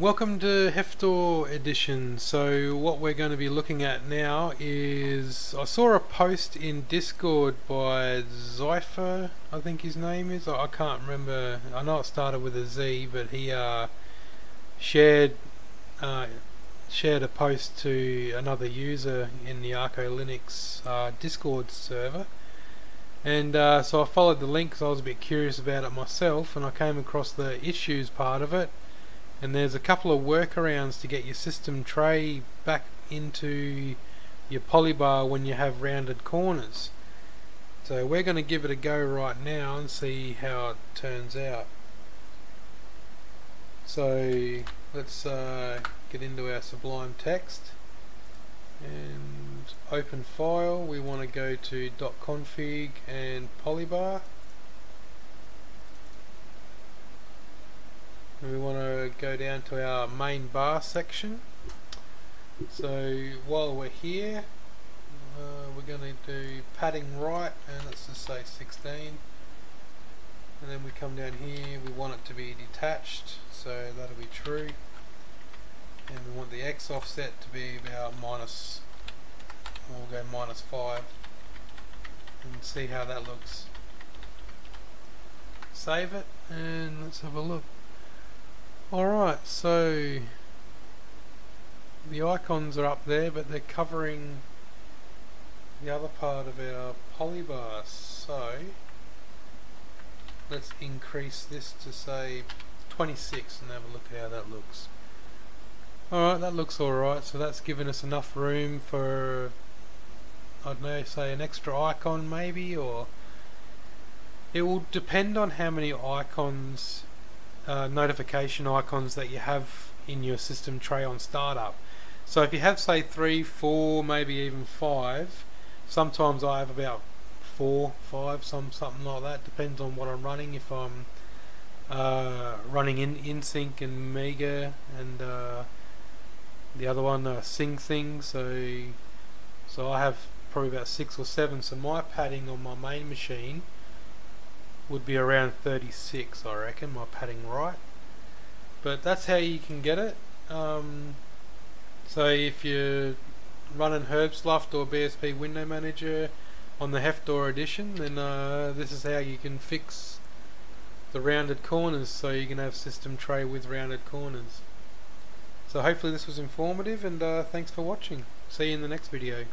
Welcome to Hefftor Edition. So what we're going to be looking at now is I saw a post in Discord by Zypher, I think his name is. I can't remember. I know it started with a Z, but he uh, shared uh, shared a post to another user in the Arco Linux uh, Discord server. And uh, so I followed the link because I was a bit curious about it myself, and I came across the issues part of it and there's a couple of workarounds to get your system tray back into your polybar when you have rounded corners. So we're going to give it a go right now and see how it turns out. So let's uh, get into our Sublime text and open file. We want to go to .config and polybar. And we want to go down to our main bar section. So while we're here uh, we're going to do padding right and let's just say 16 and then we come down here we want it to be detached so that'll be true. And we want the X offset to be about minus we'll go minus 5 and see how that looks. Save it and let's have a look Alright, so the icons are up there but they're covering the other part of our polybar. So let's increase this to say 26 and have a look at how that looks. Alright that looks alright so that's given us enough room for I don't know say an extra icon maybe or it will depend on how many icons uh, notification icons that you have in your system tray on startup. So if you have say three, four, maybe even five, sometimes I have about four, five, some something like that. Depends on what I'm running. If I'm uh, running in InSync and Mega and uh, the other one uh, Syncthing, so so I have probably about six or seven. So my padding on my main machine would be around 36 I reckon my padding right. But that's how you can get it. Um, so if you're running Herbstluft or BSP window manager on the Hefftor edition then uh, this is how you can fix the rounded corners so you can have system tray with rounded corners. So hopefully this was informative and uh, thanks for watching. See you in the next video